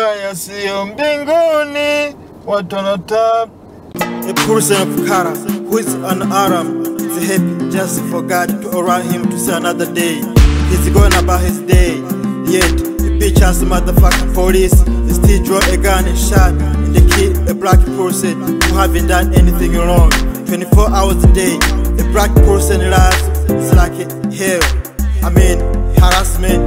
na sio mbinguni, watu wanatap A person of Kara who is an Aram is happy just for God to allow him to see another day. He's going about his day, yet the bitch ass motherfucking police still draw a gun and shot and the kill a black person who haven't done anything wrong. 24 hours a day, a black person lives it's like hell. I mean, harassment,